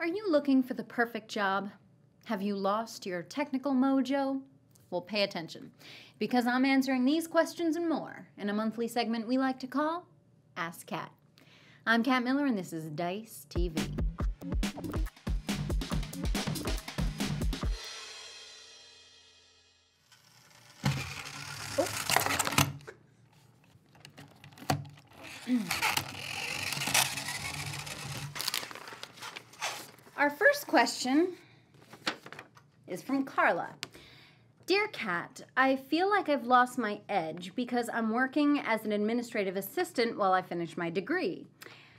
Are you looking for the perfect job? Have you lost your technical mojo? Well, pay attention, because I'm answering these questions and more in a monthly segment we like to call Ask Cat. I'm Cat Miller, and this is Dice TV. Oh. Our first question is from Carla. Dear Cat, I feel like I've lost my edge because I'm working as an administrative assistant while I finish my degree.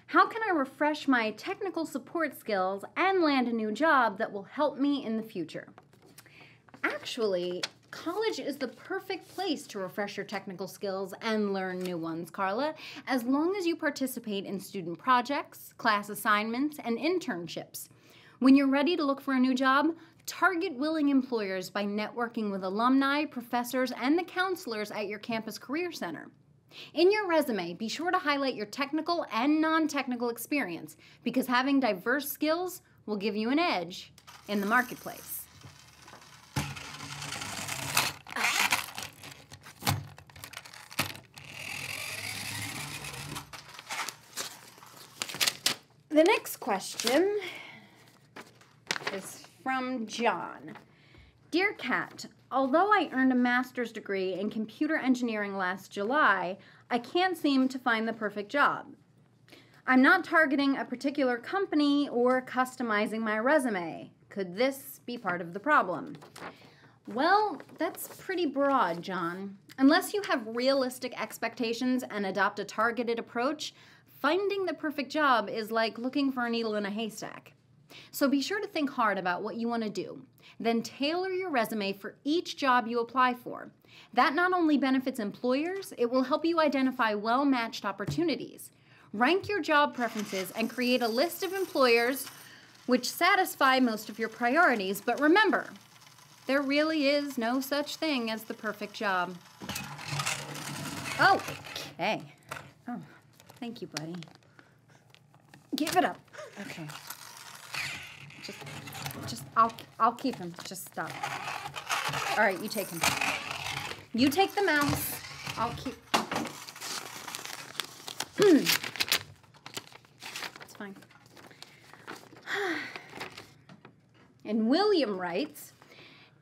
How can I refresh my technical support skills and land a new job that will help me in the future? Actually, college is the perfect place to refresh your technical skills and learn new ones, Carla, as long as you participate in student projects, class assignments, and internships. When you're ready to look for a new job, target willing employers by networking with alumni, professors, and the counselors at your campus career center. In your resume, be sure to highlight your technical and non technical experience because having diverse skills will give you an edge in the marketplace. The next question is from John. Dear Cat, although I earned a master's degree in computer engineering last July, I can't seem to find the perfect job. I'm not targeting a particular company or customizing my resume. Could this be part of the problem? Well, that's pretty broad, John. Unless you have realistic expectations and adopt a targeted approach, finding the perfect job is like looking for a needle in a haystack. So be sure to think hard about what you want to do. Then tailor your resume for each job you apply for. That not only benefits employers, it will help you identify well matched opportunities. Rank your job preferences and create a list of employers which satisfy most of your priorities. But remember, there really is no such thing as the perfect job. Oh, okay. Oh, thank you, buddy. Give it up. Okay. Just, just, I'll, I'll keep him. Just stop. All right, you take him. You take the mouse. I'll keep. it's fine. And William writes,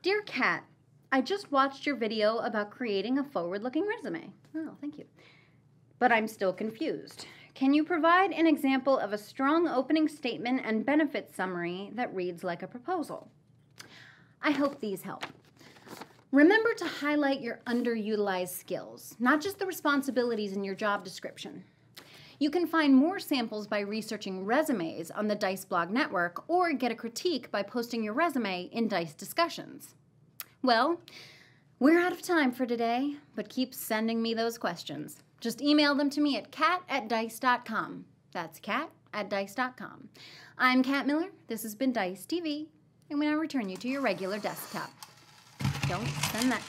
Dear Cat, I just watched your video about creating a forward-looking resume. Oh, thank you. But I'm still confused. Can you provide an example of a strong opening statement and benefit summary that reads like a proposal? I hope these help. Remember to highlight your underutilized skills, not just the responsibilities in your job description. You can find more samples by researching resumes on the Dice blog network or get a critique by posting your resume in Dice discussions. Well, we're out of time for today, but keep sending me those questions. Just email them to me at cat at dice.com. That's cat at dice.com. I'm Cat Miller. This has been Dice TV, and we now return you to your regular desktop. Don't send that